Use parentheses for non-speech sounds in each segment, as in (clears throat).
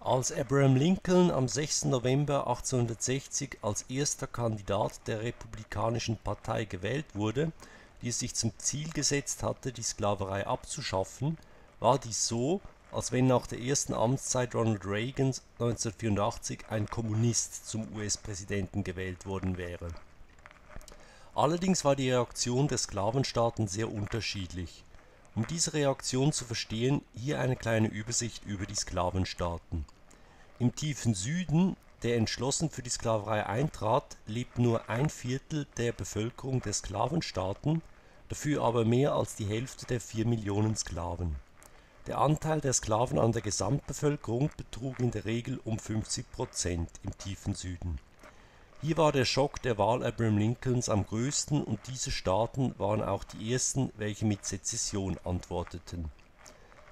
Als Abraham Lincoln am 6. November 1860 als erster Kandidat der Republikanischen Partei gewählt wurde, die es sich zum Ziel gesetzt hatte, die Sklaverei abzuschaffen, war dies so, als wenn nach der ersten Amtszeit Ronald Reagans 1984 ein Kommunist zum US-Präsidenten gewählt worden wäre. Allerdings war die Reaktion der Sklavenstaaten sehr unterschiedlich. Um diese Reaktion zu verstehen, hier eine kleine Übersicht über die Sklavenstaaten im tiefen Süden, der entschlossen für die Sklaverei eintrat, lebt nur ein Viertel der Bevölkerung der Sklavenstaaten, dafür aber mehr als die Hälfte der vier Millionen Sklaven. Der Anteil der Sklaven an der Gesamtbevölkerung betrug in der Regel um 50 Prozent im tiefen Süden. Hier war der Schock der Wahl Abraham Lincolns am größten und diese Staaten waren auch die ersten, welche mit Sezession antworteten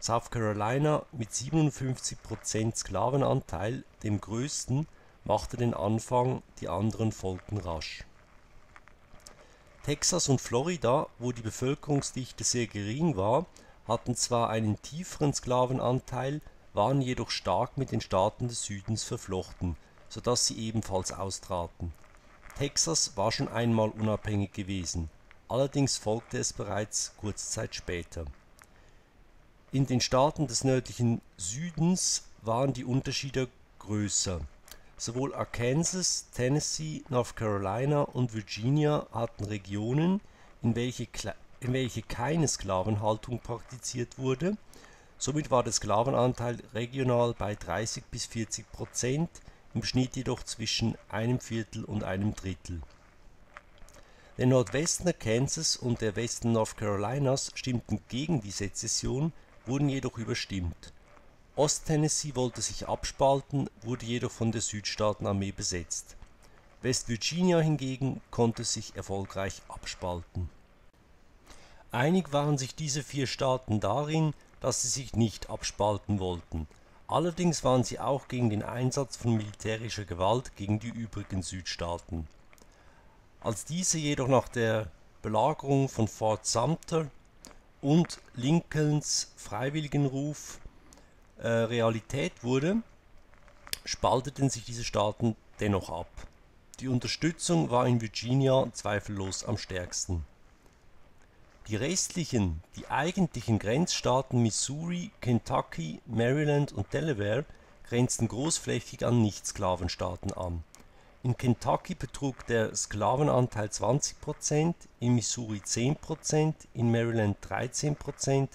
South Carolina mit 57% Sklavenanteil, dem größten, machte den Anfang, die anderen folgten rasch. Texas und Florida, wo die Bevölkerungsdichte sehr gering war, hatten zwar einen tieferen Sklavenanteil, waren jedoch stark mit den Staaten des Südens verflochten, so dass sie ebenfalls austraten. Texas war schon einmal unabhängig gewesen, allerdings folgte es bereits kurze Zeit später in den Staaten des nördlichen Südens waren die Unterschiede größer. Sowohl Arkansas, Tennessee, North Carolina und Virginia hatten Regionen, in welche, in welche keine Sklavenhaltung praktiziert wurde, somit war der Sklavenanteil regional bei 30 bis 40 Prozent, im Schnitt jedoch zwischen einem Viertel und einem Drittel. Der Nordwesten Arkansas und der Westen North Carolinas stimmten gegen die Sezession wurden jedoch überstimmt. Ost-Tennessee wollte sich abspalten, wurde jedoch von der Südstaatenarmee besetzt. West Virginia hingegen konnte sich erfolgreich abspalten. Einig waren sich diese vier Staaten darin, dass sie sich nicht abspalten wollten. Allerdings waren sie auch gegen den Einsatz von militärischer Gewalt gegen die übrigen Südstaaten. Als diese jedoch nach der Belagerung von Fort Sumter und Lincolns Freiwilligenruf äh, Realität wurde, spalteten sich diese Staaten dennoch ab. Die Unterstützung war in Virginia zweifellos am stärksten. Die restlichen, die eigentlichen Grenzstaaten Missouri, Kentucky, Maryland und Delaware grenzten großflächig an Nicht-Sklavenstaaten an in Kentucky betrug der Sklavenanteil 20 Prozent, in Missouri 10 Prozent, in Maryland 13 Prozent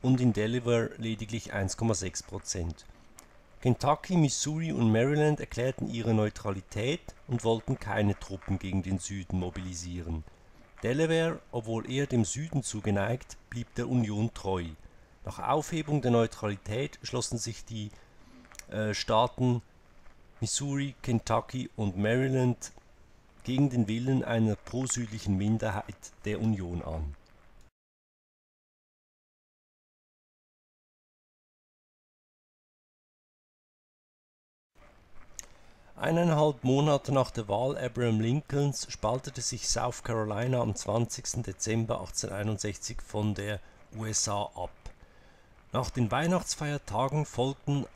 und in Delaware lediglich 1,6 Prozent. Kentucky, Missouri und Maryland erklärten ihre Neutralität und wollten keine Truppen gegen den Süden mobilisieren. Delaware, obwohl eher dem Süden zugeneigt, blieb der Union treu. Nach Aufhebung der Neutralität schlossen sich die äh, Staaten Missouri, Kentucky und Maryland gegen den Willen einer pro-südlichen Minderheit der Union an. Eineinhalb Monate nach der Wahl Abraham Lincolns spaltete sich South Carolina am 20. Dezember 1861 von der USA ab. Nach den Weihnachtsfeiertagen folgten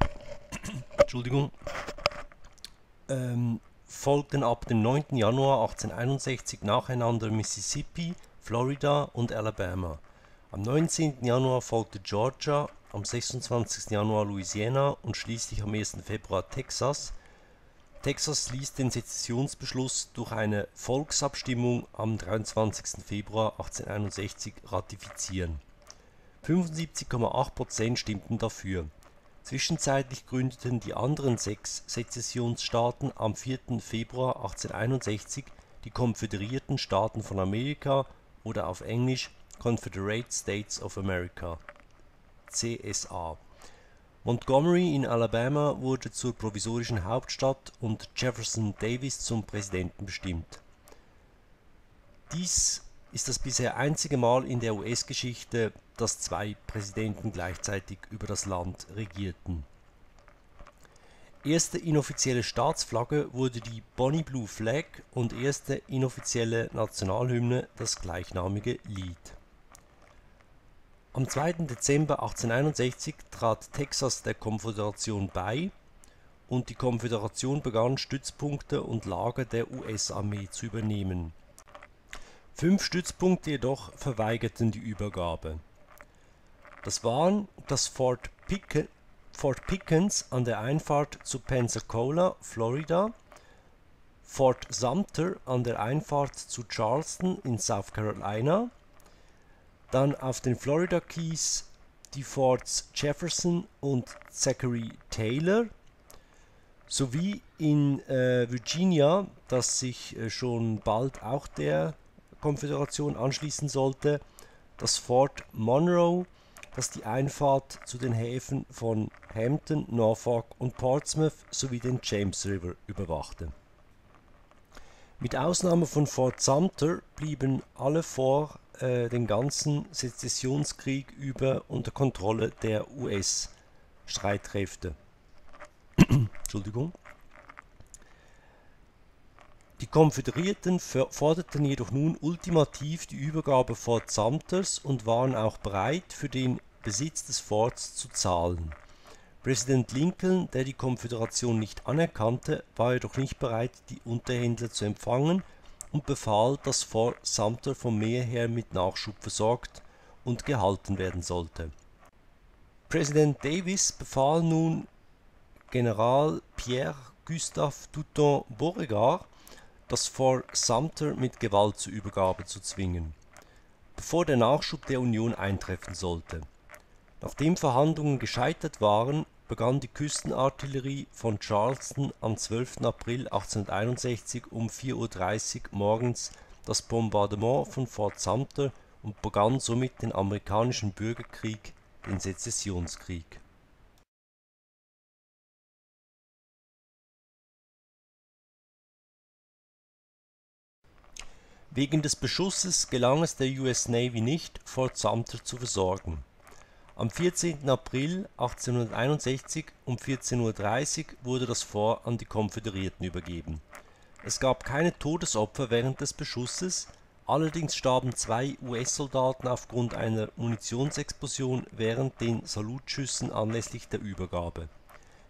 (coughs) Entschuldigung, ähm, folgten ab dem 9. Januar 1861 nacheinander Mississippi, Florida und Alabama. Am 19. Januar folgte Georgia, am 26. Januar Louisiana und schließlich am 1. Februar Texas. Texas ließ den Sezessionsbeschluss durch eine Volksabstimmung am 23. Februar 1861 ratifizieren. 75,8% stimmten dafür Zwischenzeitlich gründeten die anderen sechs Sezessionsstaaten am 4. Februar 1861 die Konföderierten Staaten von Amerika oder auf Englisch Confederate States of America (CSA). Montgomery in Alabama wurde zur provisorischen Hauptstadt und Jefferson Davis zum Präsidenten bestimmt. Dies ist das bisher einzige Mal in der US-Geschichte, dass zwei Präsidenten gleichzeitig über das Land regierten. Erste inoffizielle Staatsflagge wurde die Bonnie Blue Flag und erste inoffizielle Nationalhymne das gleichnamige Lied. Am 2. Dezember 1861 trat Texas der Konföderation bei und die Konföderation begann Stützpunkte und Lager der US-Armee zu übernehmen. Fünf Stützpunkte jedoch verweigerten die Übergabe. Das waren das Fort, Pick Fort Pickens an der Einfahrt zu Pensacola, Florida, Fort Sumter an der Einfahrt zu Charleston in South Carolina dann auf den Florida Keys die Forts Jefferson und Zachary Taylor sowie in äh, Virginia, das sich äh, schon bald auch der Konföderation anschließen sollte, das Fort Monroe, das die Einfahrt zu den Häfen von Hampton, Norfolk und Portsmouth sowie den James River überwachte. Mit Ausnahme von Fort Sumter blieben alle vor äh, den ganzen Sezessionskrieg über unter Kontrolle der US-Streitkräfte. (clears throat) Entschuldigung. Die Konföderierten forderten jedoch nun ultimativ die Übergabe Fort Sumters und waren auch bereit, für den Besitz des Forts zu zahlen. Präsident Lincoln, der die Konföderation nicht anerkannte, war jedoch nicht bereit, die Unterhändler zu empfangen und befahl, dass Fort Sumter vom Meer her mit Nachschub versorgt und gehalten werden sollte. Präsident Davis befahl nun General Pierre Gustave Dutton Beauregard, das Fort Sumter mit Gewalt zur Übergabe zu zwingen, bevor der Nachschub der Union eintreffen sollte. Nachdem Verhandlungen gescheitert waren, begann die Küstenartillerie von Charleston am 12. April 1861 um 4:30 Uhr morgens das Bombardement von Fort Sumter und begann somit den amerikanischen Bürgerkrieg, den Sezessionskrieg. Wegen des Beschusses gelang es der US Navy nicht, Fort Sumter zu versorgen am 14. April 1861 um 14:30 Uhr wurde das Fort an die Konföderierten übergeben. Es gab keine Todesopfer während des Beschusses, allerdings starben zwei US-Soldaten aufgrund einer Munitionsexplosion während den Salutschüssen anlässlich der Übergabe.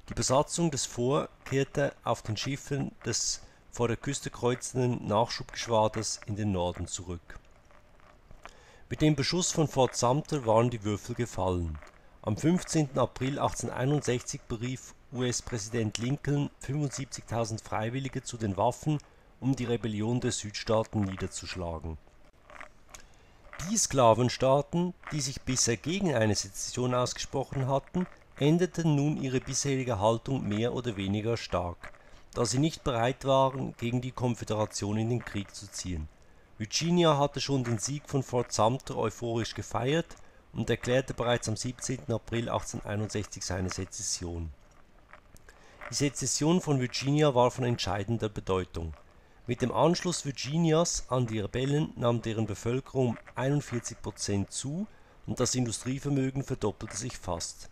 Die Besatzung des Fort kehrte auf den Schiffen des vor der Küste kreuzenden Nachschubgeschwaders in den Norden zurück mit dem Beschuss von Fort Sumter waren die Würfel gefallen. Am 15. April 1861 berief US-Präsident Lincoln 75.000 Freiwillige zu den Waffen, um die Rebellion der Südstaaten niederzuschlagen. Die Sklavenstaaten, die sich bisher gegen eine Sezession ausgesprochen hatten, änderten nun ihre bisherige Haltung mehr oder weniger stark, da sie nicht bereit waren, gegen die Konföderation in den Krieg zu ziehen Virginia hatte schon den Sieg von Fort Sumter euphorisch gefeiert und erklärte bereits am 17. April 1861 seine Sezession. Die Sezession von Virginia war von entscheidender Bedeutung. Mit dem Anschluss Virginias an die Rebellen nahm deren Bevölkerung um 41 Prozent zu und das Industrievermögen verdoppelte sich fast.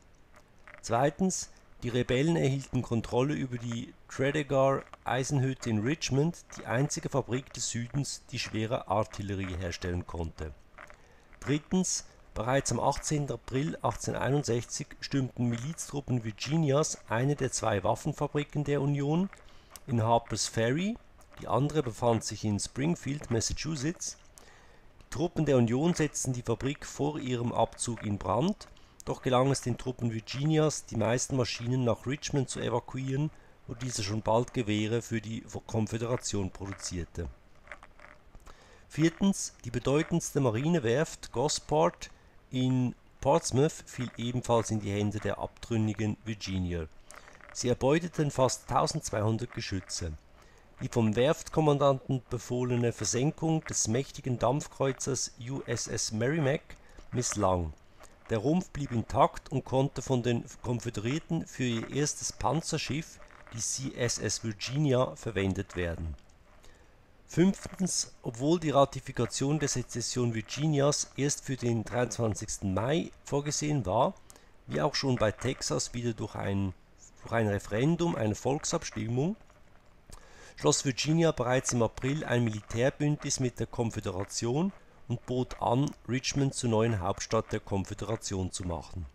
Zweitens die Rebellen erhielten Kontrolle über die Tredegar-Eisenhütte in Richmond, die einzige Fabrik des Südens, die schwere Artillerie herstellen konnte. Drittens, bereits am 18. April 1861 stürmten Miliztruppen Virginias eine der zwei Waffenfabriken der Union in Harpers Ferry, die andere befand sich in Springfield, Massachusetts. Die Truppen der Union setzten die Fabrik vor ihrem Abzug in Brand doch gelang es den Truppen Virginias, die meisten Maschinen nach Richmond zu evakuieren, wo diese schon bald Gewehre für die Konföderation produzierte. Viertens, die bedeutendste Marinewerft Gosport in Portsmouth fiel ebenfalls in die Hände der abtrünnigen Virginier. Sie erbeuteten fast 1200 Geschütze. Die vom Werftkommandanten befohlene Versenkung des mächtigen Dampfkreuzers USS Merrimac misslang der Rumpf blieb intakt und konnte von den Konföderierten für ihr erstes Panzerschiff, die CSS Virginia, verwendet werden. Obwohl die Ratifikation der Sezession Virginias erst für den 23. Mai vorgesehen war, wie auch schon bei Texas wieder durch ein, durch ein Referendum, eine Volksabstimmung, schloss Virginia bereits im April ein Militärbündnis mit der Konföderation und bot an, Richmond zur neuen Hauptstadt der Konföderation zu machen.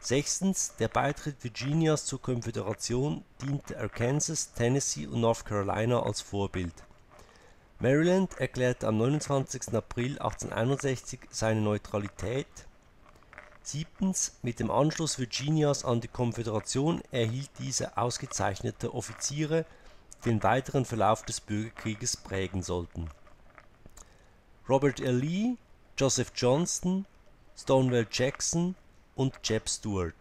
Sechstens, der Beitritt Virginias zur Konföderation diente Arkansas, Tennessee und North Carolina als Vorbild. Maryland erklärte am 29. April 1861 seine Neutralität. Siebtens, mit dem Anschluss Virginias an die Konföderation erhielt diese ausgezeichnete Offiziere, die den weiteren Verlauf des Bürgerkrieges prägen sollten. Robert E. Lee, Joseph Johnston, Stonewall Jackson und Jeb Stuart.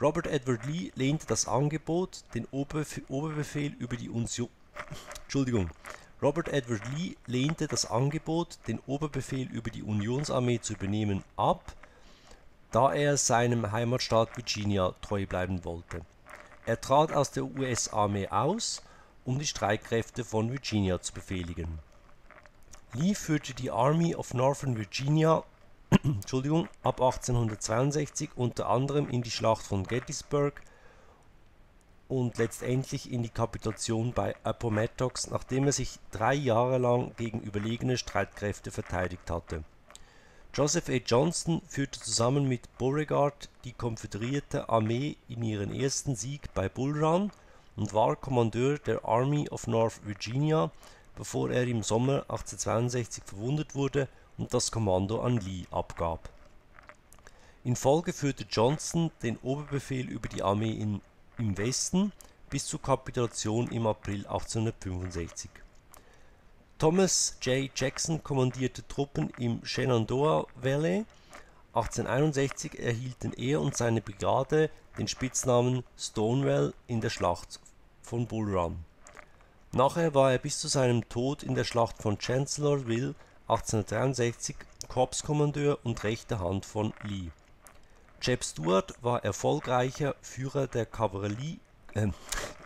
Robert Edward Lee lehnte das Angebot, den Oberbefehl über die Union Entschuldigung. Robert Edward Lee lehnte das Angebot, den Oberbefehl über die Unionsarmee zu übernehmen, ab, da er seinem Heimatstaat Virginia treu bleiben wollte. Er trat aus der US-Armee aus, um die Streitkräfte von Virginia zu befehligen. Lee führte die Army of Northern Virginia (clears throat) Entschuldigung, ab 1862 unter anderem in die Schlacht von Gettysburg und letztendlich in die Kapitulation bei Appomattox, nachdem er sich drei Jahre lang gegen überlegene Streitkräfte verteidigt hatte. Joseph A. Johnston führte zusammen mit Beauregard die konföderierte Armee in ihren ersten Sieg bei Bull Run und war Kommandeur der Army of North Virginia, bevor er im Sommer 1862 verwundet wurde und das Kommando an Lee abgab. In Folge führte Johnston den Oberbefehl über die Armee in, im Westen bis zur Kapitulation im April 1865. Thomas J. Jackson kommandierte Truppen im Shenandoah Valley. 1861 erhielten er und seine Brigade den Spitznamen Stonewall in der Schlacht von Bull Run. Nachher war er bis zu seinem Tod in der Schlacht von Chancellorsville 1863 Korpskommandeur und rechte Hand von Lee. Jeb Stuart war erfolgreicher Führer der Kavallerie äh,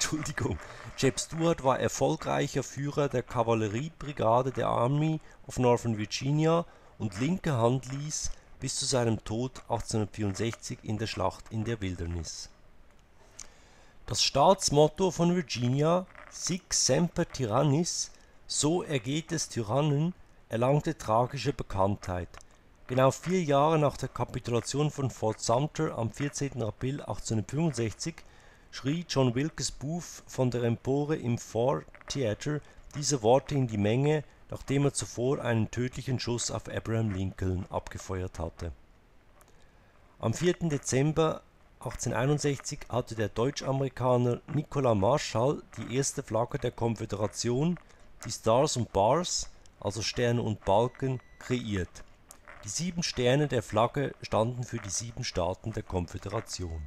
(laughs) Jeb Stuart war erfolgreicher Führer der Kavalleriebrigade der Army of Northern Virginia und linke Hand Lees bis zu seinem Tod 1864 in der Schlacht in der Wilderness. Das Staatsmotto von Virginia, Sic semper tyrannis, so ergeht es Tyrannen, erlangte tragische Bekanntheit. Genau vier Jahre nach der Kapitulation von Fort Sumter am 14. April 1865 schrie John Wilkes Booth von der Empore im Ford Theater diese Worte in die Menge, nachdem er zuvor einen tödlichen Schuss auf Abraham Lincoln abgefeuert hatte. Am 4. Dezember 1861 hatte der Deutsch-Amerikaner Nicolas Marschall die erste Flagge der Konföderation, die Stars und Bars also Sterne und Balken, kreiert. Die sieben Sterne der Flagge standen für die sieben Staaten der Konföderation.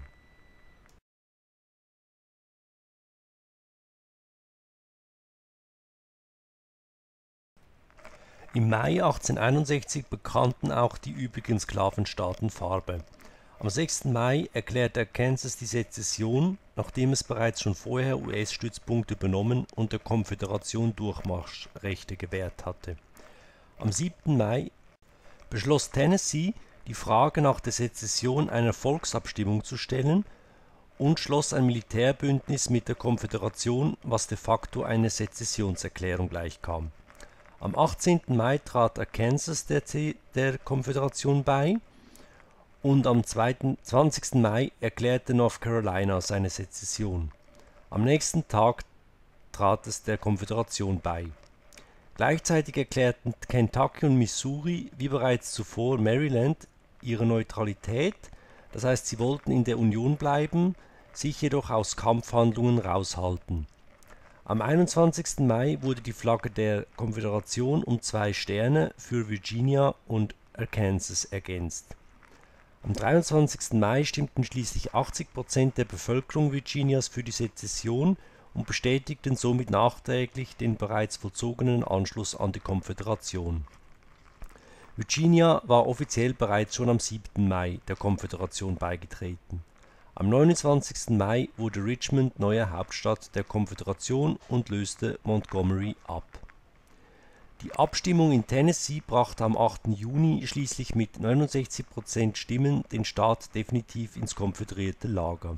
Im Mai 1861 bekannten auch die übrigen Sklavenstaaten Farbe am 6. Mai erklärte Kansas die Sezession, nachdem es bereits schon vorher US-Stützpunkte übernommen und der Konföderation Durchmarschrechte gewährt hatte. Am 7. Mai beschloss Tennessee, die Frage nach der Sezession einer Volksabstimmung zu stellen und schloss ein Militärbündnis mit der Konföderation, was de facto einer Sezessionserklärung gleichkam. Am 18. Mai trat Arkansas der, der Konföderation bei und am 20. Mai erklärte North Carolina seine Sezession. Am nächsten Tag trat es der Konföderation bei. Gleichzeitig erklärten Kentucky und Missouri, wie bereits zuvor Maryland, ihre Neutralität, das heißt sie wollten in der Union bleiben, sich jedoch aus Kampfhandlungen raushalten. Am 21. Mai wurde die Flagge der Konföderation um zwei Sterne für Virginia und Arkansas ergänzt am 23. Mai stimmten schließlich 80 Prozent der Bevölkerung Virginias für die Sezession und bestätigten somit nachträglich den bereits vollzogenen Anschluss an die Konföderation. Virginia war offiziell bereits schon am 7. Mai der Konföderation beigetreten. Am 29. Mai wurde Richmond neue Hauptstadt der Konföderation und löste Montgomery ab die Abstimmung in Tennessee brachte am 8. Juni schließlich mit 69 Prozent Stimmen den Staat definitiv ins konföderierte Lager.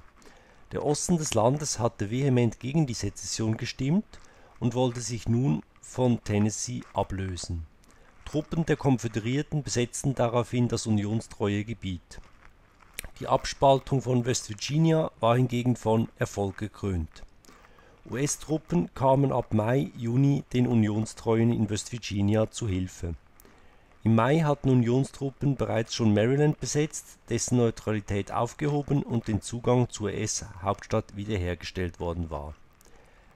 Der Osten des Landes hatte vehement gegen die Sezession gestimmt und wollte sich nun von Tennessee ablösen. Truppen der Konföderierten besetzten daraufhin das unionstreue Gebiet. Die Abspaltung von West Virginia war hingegen von Erfolg gekrönt. US-Truppen kamen ab Mai, Juni den Unionstreuen in West Virginia zu Hilfe. Im Mai hatten Unionstruppen bereits schon Maryland besetzt, dessen Neutralität aufgehoben und den Zugang zur US-Hauptstadt wiederhergestellt worden war.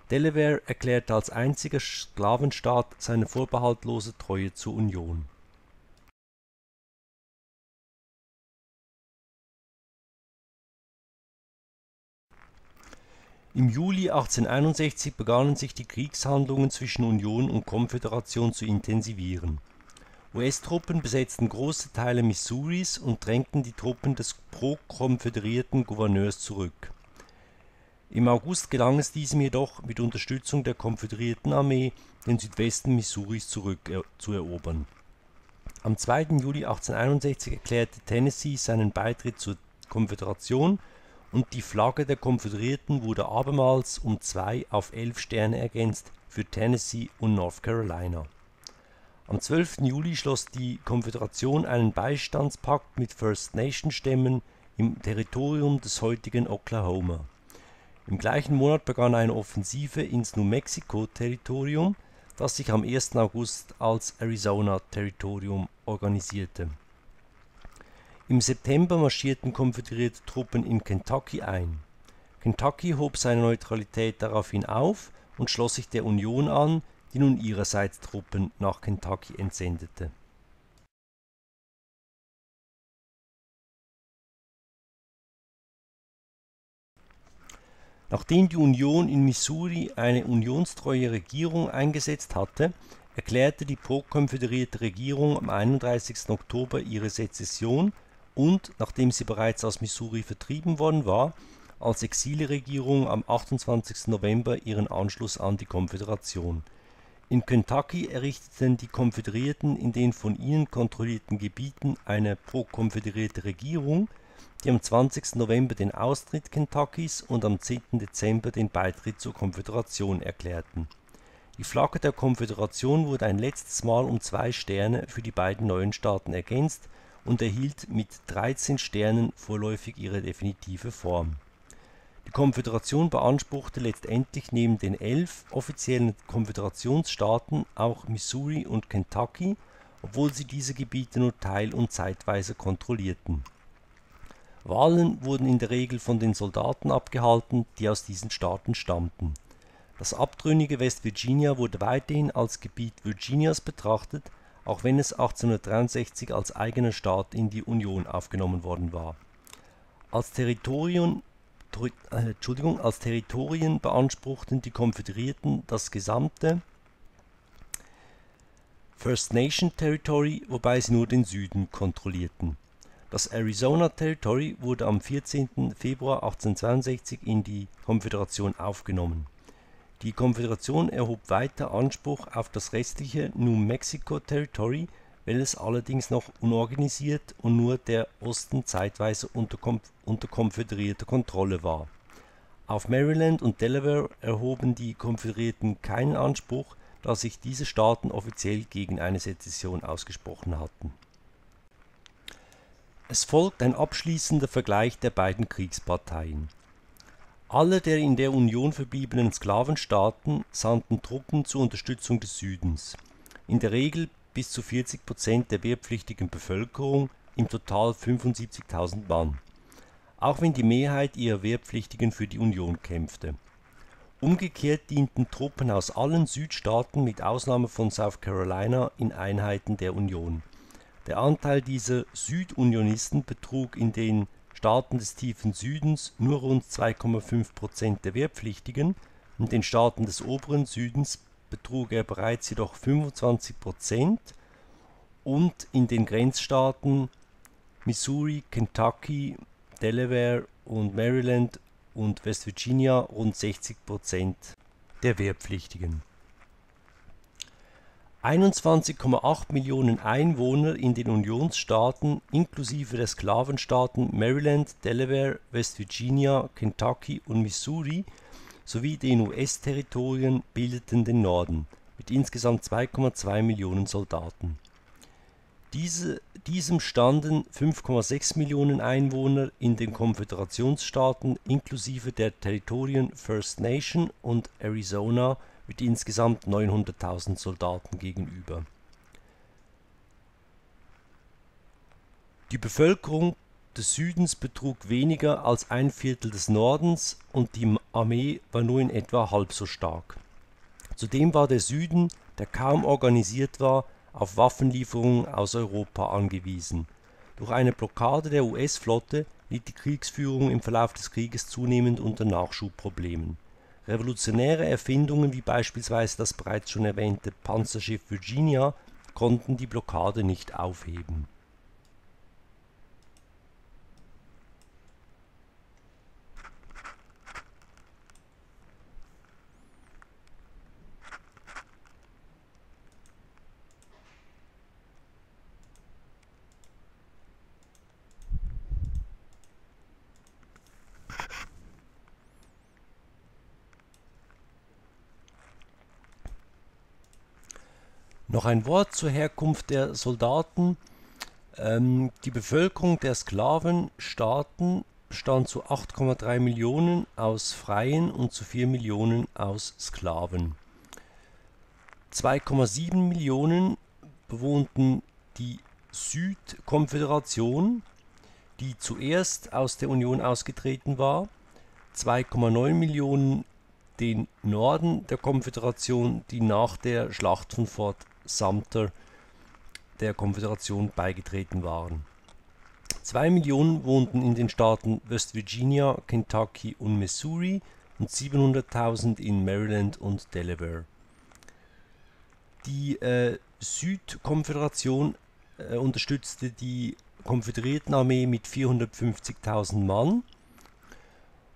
Delaware erklärte als einziger Sklavenstaat seine vorbehaltlose Treue zur Union. Im Juli 1861 begannen sich die Kriegshandlungen zwischen Union und Konföderation zu intensivieren. US-Truppen besetzten große Teile Missouris und drängten die Truppen des pro-konföderierten Gouverneurs zurück. Im August gelang es diesem jedoch, mit Unterstützung der konföderierten Armee den Südwesten Missouris zurückzuerobern. Am 2. Juli 1861 erklärte Tennessee seinen Beitritt zur Konföderation und die Flagge der Konföderierten wurde abermals um zwei auf elf Sterne ergänzt für Tennessee und North Carolina am 12. Juli schloss die Konföderation einen Beistandspakt mit First-Nation-Stämmen im Territorium des heutigen Oklahoma. Im gleichen Monat begann eine Offensive ins New-Mexico-Territorium, das sich am 1. August als Arizona-Territorium organisierte. Im September marschierten konföderierte Truppen in Kentucky ein. Kentucky hob seine Neutralität daraufhin auf und schloss sich der Union an die nun ihrerseits Truppen nach Kentucky entsendete. Nachdem die Union in Missouri eine unionstreue Regierung eingesetzt hatte, erklärte die pro-konföderierte Regierung am 31. Oktober ihre Sezession und, nachdem sie bereits aus Missouri vertrieben worden war, als Exilregierung am 28. November ihren Anschluss an die Konföderation in Kentucky errichteten die Konföderierten in den von ihnen kontrollierten Gebieten eine pro-konföderierte Regierung, die am 20. November den Austritt Kentuckys und am 10. Dezember den Beitritt zur Konföderation erklärten. Die Flagge der Konföderation wurde ein letztes Mal um zwei Sterne für die beiden neuen Staaten ergänzt und erhielt mit 13 Sternen vorläufig ihre definitive Form die Konföderation beanspruchte letztendlich neben den elf offiziellen Konföderationsstaaten auch Missouri und Kentucky, obwohl sie diese Gebiete nur teil und zeitweise kontrollierten. Wahlen wurden in der Regel von den Soldaten abgehalten, die aus diesen Staaten stammten. Das abtrünnige West Virginia wurde weiterhin als Gebiet Virginias betrachtet, auch wenn es 1863 als eigener Staat in die Union aufgenommen worden war. Als Territorium äh, als Territorien beanspruchten die Konföderierten das gesamte First Nation Territory, wobei sie nur den Süden kontrollierten. Das Arizona Territory wurde am 14. Februar 1862 in die Konföderation aufgenommen. Die Konföderation erhob weiter Anspruch auf das restliche New Mexico Territory welches allerdings noch unorganisiert und nur der Osten zeitweise unter konföderierter Kontrolle war. Auf Maryland und Delaware erhoben die Konföderierten keinen Anspruch, da sich diese Staaten offiziell gegen eine Sezession ausgesprochen hatten. Es folgt ein abschließender Vergleich der beiden Kriegsparteien. Alle der in der Union verbliebenen Sklavenstaaten sandten Truppen zur Unterstützung des Südens. In der Regel bis zu 40 Prozent der wehrpflichtigen Bevölkerung, im Total 75.000 Mann, auch wenn die Mehrheit ihrer Wehrpflichtigen für die Union kämpfte. Umgekehrt dienten Truppen aus allen Südstaaten mit Ausnahme von South Carolina in Einheiten der Union. Der Anteil dieser Südunionisten betrug in den Staaten des tiefen Südens nur rund 2,5 Prozent der Wehrpflichtigen, in den Staaten des oberen Südens betrug er bereits jedoch 25 Prozent und in den Grenzstaaten Missouri, Kentucky, Delaware und Maryland und West Virginia rund 60 Prozent der Wehrpflichtigen. 21,8 Millionen Einwohner in den Unionsstaaten inklusive der Sklavenstaaten Maryland, Delaware, West Virginia, Kentucky und Missouri sowie den US-Territorien bildeten den Norden mit insgesamt 2,2 Millionen Soldaten. Diese, diesem standen 5,6 Millionen Einwohner in den Konföderationsstaaten inklusive der Territorien First Nation und Arizona mit insgesamt 900.000 Soldaten gegenüber. Die Bevölkerung des Südens betrug weniger als ein Viertel des Nordens und die Armee war nur in etwa halb so stark. Zudem war der Süden, der kaum organisiert war, auf Waffenlieferungen aus Europa angewiesen. Durch eine Blockade der US-Flotte litt die Kriegsführung im Verlauf des Krieges zunehmend unter Nachschubproblemen. Revolutionäre Erfindungen wie beispielsweise das bereits schon erwähnte Panzerschiff Virginia konnten die Blockade nicht aufheben Noch ein Wort zur Herkunft der Soldaten. Ähm, die Bevölkerung der Sklavenstaaten bestand zu 8,3 Millionen aus Freien und zu 4 Millionen aus Sklaven. 2,7 Millionen bewohnten die Südkonföderation, die zuerst aus der Union ausgetreten war, 2,9 Millionen den Norden der Konföderation, die nach der Schlacht von Fort Sumter der Konföderation beigetreten waren. Zwei Millionen wohnten in den Staaten West Virginia, Kentucky und Missouri und 700.000 in Maryland und Delaware. Die äh, Südkonföderation äh, unterstützte die Konföderiertenarmee mit 450.000 Mann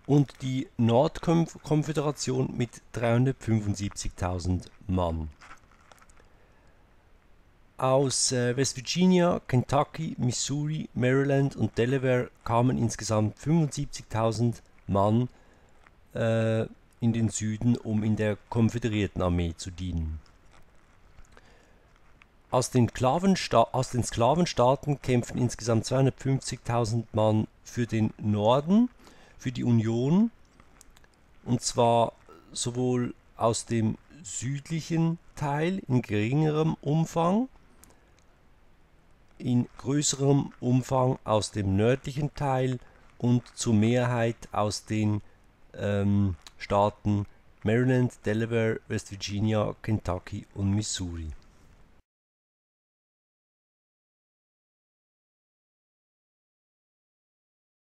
und die Nordkonföderation mit 375.000 Mann. Aus äh, West Virginia, Kentucky, Missouri, Maryland und Delaware kamen insgesamt 75.000 Mann äh, in den Süden, um in der konföderierten Armee zu dienen. Aus den, aus den Sklavenstaaten kämpfen insgesamt 250.000 Mann für den Norden, für die Union, und zwar sowohl aus dem südlichen Teil in geringerem Umfang in größerem Umfang aus dem nördlichen Teil und zur Mehrheit aus den ähm, Staaten Maryland, Delaware, West Virginia, Kentucky und Missouri